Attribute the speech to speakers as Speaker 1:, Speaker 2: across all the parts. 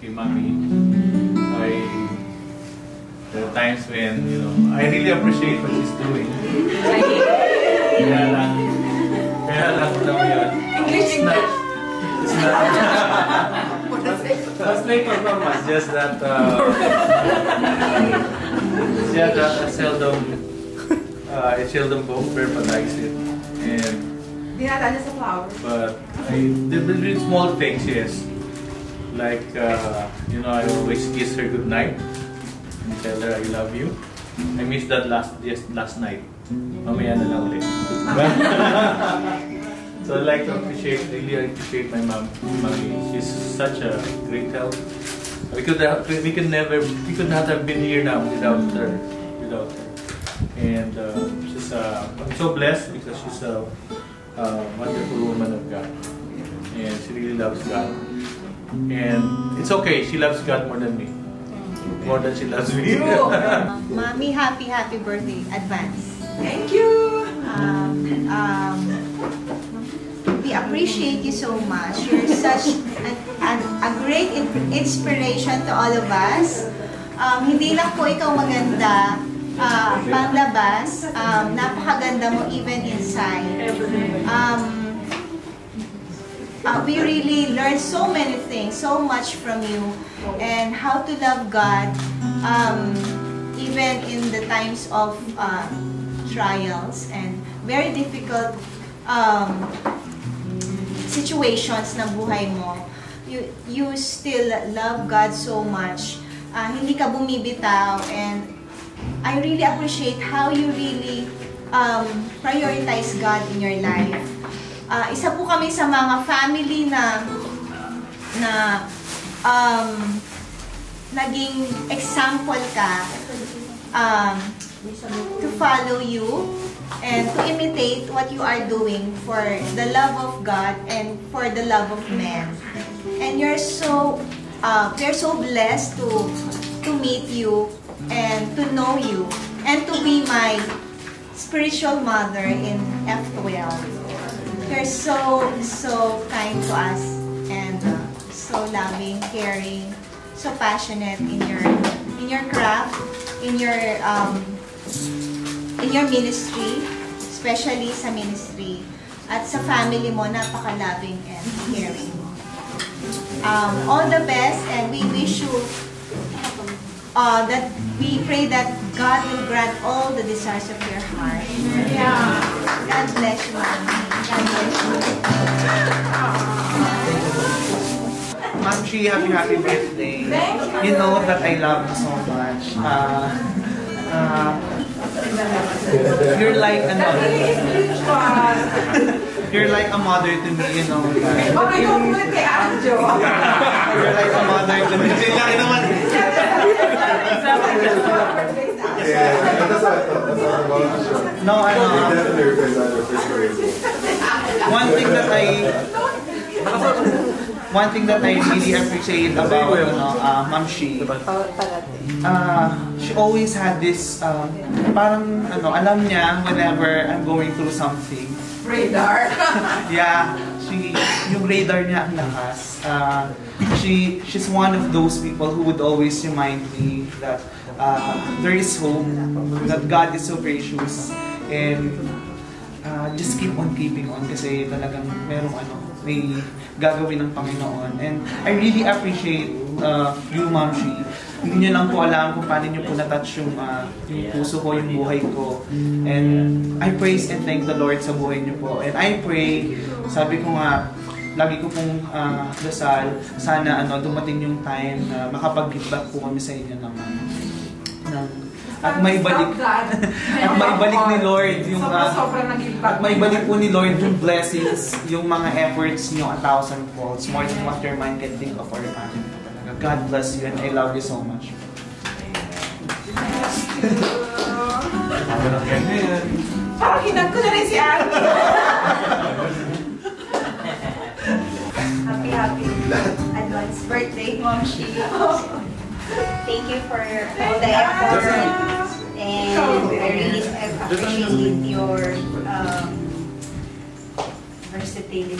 Speaker 1: kay Mami, I, there are times when, you know, I really appreciate what she's doing. Kaya lang, kaya lang, mo yun.
Speaker 2: English,
Speaker 1: It's not,
Speaker 2: English.
Speaker 1: it's not, translate performance, just that, uh, had a, a seldom, uh, I seldom go verbalize it. And
Speaker 2: Dinata niya sa flower.
Speaker 1: But I did the really small things, yes. Like, uh, you know, I always kiss her goodnight and tell her I love you. I missed that last yes, last night. Mamaya na lang ulit. so I like to appreciate, really appreciate my mom. Mommy. She's such a great help. We could have, we could never, we could not have been here now without her, without her. And uh, she's, uh, I'm so blessed because she's a uh, wonderful woman of God. And she really loves God. And it's okay, she loves God more than me. More than she loves me.
Speaker 3: Mommy, happy, happy birthday, advance.
Speaker 2: Thank you.
Speaker 3: Um, um, we appreciate you so much. You're such an, an, a great in- inspiration to all of us. Um, hindi lang po ikaw maganda uh, panglabas, um, napakaganda mo even inside. Um, uh, we really learned so many things, so much from you, and how to love God, um, even in the times of uh, trials and very difficult um, situations ng buhay mo. You, you still love God so much. Uh, hindi ka bumibitaw and I really appreciate how you really um, prioritize God in your life. Ah, isa po kami sa mga family na na um, naging example ka um, to follow you and to imitate what you are doing for the love of God and for the love of men. And you're so uh, we're so blessed to to meet you and to know you and to be my spiritual mother in F12. You're so, so kind to us and uh, so loving, caring, so passionate in your in your craft, in your um, in your ministry, especially sa ministry at sa family mo, napaka-loving and caring. Um, all the best and we wish you uh, that we pray that God will grant all the desires of your heart.
Speaker 2: Yeah.
Speaker 3: God bless you, Mommy. God bless you.
Speaker 4: Ma'am Shi, happy happy birthday.
Speaker 2: Thank you.
Speaker 4: You know that I love you so much. Uh, uh, you're like ano,
Speaker 2: English pa.
Speaker 4: you're like a mother to me, you know. that.
Speaker 2: Oh, ikaw ulit kay Anjo.
Speaker 4: You're like a mother to me.
Speaker 5: I wanted.
Speaker 4: No, ano,
Speaker 5: They
Speaker 4: uh,
Speaker 5: definitely replace that in first grade.
Speaker 4: one thing that I one thing that I really appreciate about ano, uh, Ma'am Shi, uh, she always had this um, parang ano, alam niya whenever I'm going through something.
Speaker 2: Radar.
Speaker 4: Yeah, she yung radar niya ang lakas. Uh, she she's one of those people who would always remind me that uh, there is hope, that God is so gracious, and uh, just keep on keeping on kasi talagang merong ano, may gagawin ng Panginoon. And I really appreciate uh, you, Ma'am Shi. Hindi niyo lang po alam kung paano niyo po natouch yung, uh, yung puso ko, yung buhay ko. And I praise and thank the Lord sa buhay niyo po. And I pray, sabi ko nga, lagi ko pong uh, dasal, sana ano, dumating yung time na makapag-give po kami sa inyo ano, ng at may balik at may balik ni Lord yung uh, at may balik po ni Lord yung blessings, yung mga efforts niyo a thousand folds, more than what your mind can think of or imagine. God bless you and I love you so much.
Speaker 2: Parang hinag ko na rin si Anjo.
Speaker 3: Happy, happy advance birthday, Mom Shi. Thank you for all the effort. And I really appreciate your um, versatility.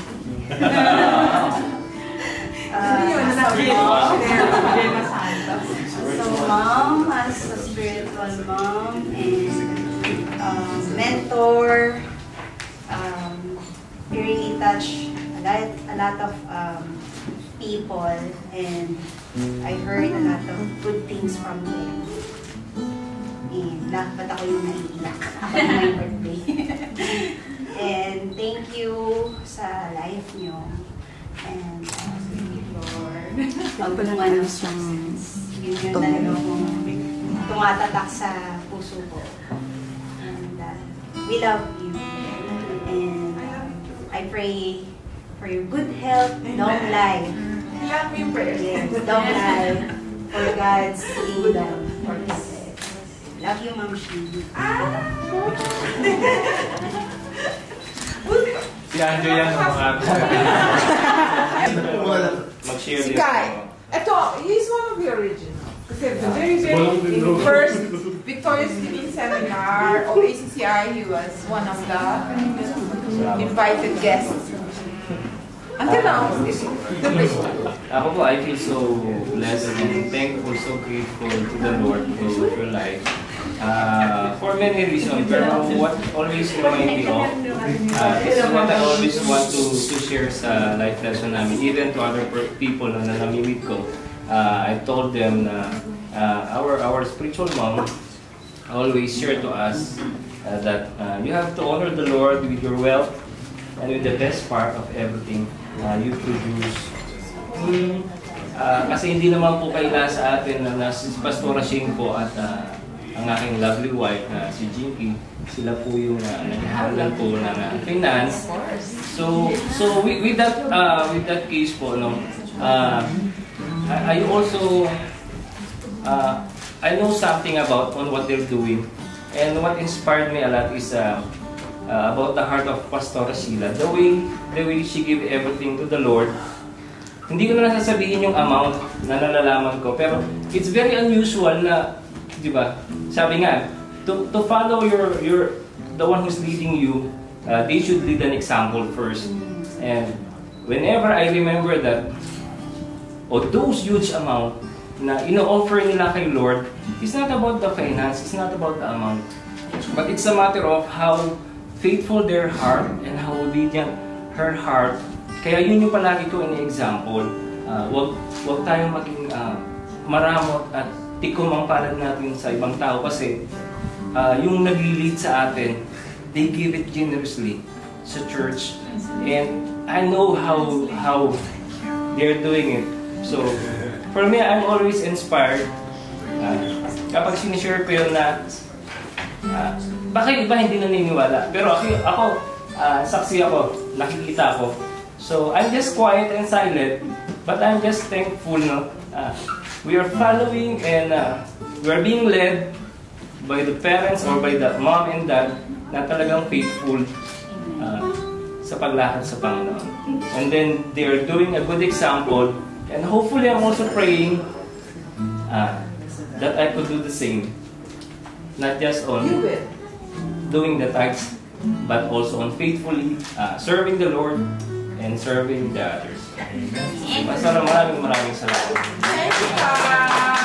Speaker 6: People and I heard a lot of good things from them. And lahat ba't ako yung naiiyak? Yung my birthday. and thank you sa life nyo. And uh, thank you, Lord. Pagtulungan ng success. Yun yung talaga kong tumatatak sa puso ko. And uh, we love you. And I pray for your good health, long life.
Speaker 2: Love you, prayers.
Speaker 6: Yes, long life for God's kingdom. For His Love you, Ma'am Shi.
Speaker 1: Si Andrew yan ang mga
Speaker 5: Wala.
Speaker 1: mag-share
Speaker 2: Si
Speaker 1: din.
Speaker 2: Kai. Ito, he's one of the original. Kasi the very, very first Victoria's Giving Seminar of ACCI, he was one of the invited guests. Until now, still the best.
Speaker 7: Ako po, I feel so blessed and thankful, so grateful to the Lord for your life. Uh, for many reasons, pero what always remind me of uh, is what I always want to, to share sa life lesson namin, even to other people na namimit ko. Uh, I told them na uh, our, our spiritual mom always share to us uh, that uh, you have to honor the Lord with your wealth and with the best part of everything uh, you produce. Hmm, ah, kasi hindi naman po kayo nasa atin na nasa Pastora Shane po at ah, ang aking lovely wife na si Jinky, sila po yung uh, nag-handle po ng ah, finance. So so with, with that uh, with that case po no, uh, I, I also uh, I know something about on what they're doing. And what inspired me a lot is uh, uh, about the heart of Pastora Sheila. The way, the way she gave everything to the Lord. Hindi ko na nasasabihin yung amount na nalalaman ko. Pero it's very unusual na, di ba, sabi nga, to, to follow your, your, the one who's leading you, uh, they should lead an example first. And whenever I remember that, o those huge amount na ino-offer nila kay Lord, it's not about the finance, it's not about the amount. But it's a matter of how faithful their heart and how obedient her heart. Kaya yun yung palagi ko ini-example. Uh, wag, wag tayong maging uh, maramot at tikom ang palad natin sa ibang tao kasi uh, yung nag-lead sa atin, they give it generously sa church. And I know how how they're doing it. So, for me, I'm always inspired. Uh, kapag sinishare ko yun na, uh, baka iba hindi naniniwala. Pero ako, ako uh, saksi ako, nakikita ako. So, I'm just quiet and silent, but I'm just thankful, no? Uh, we are following and uh, we are being led by the parents or by the mom and dad na talagang faithful uh, sa paglakad sa Panginoon. And then they are doing a good example and hopefully I'm also praying uh, that I could do the same. Not just on doing the tithes, but also on faithfully uh, serving the Lord and serving the others. Basta maraming maraming salamat.
Speaker 2: Thank you.